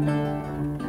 Música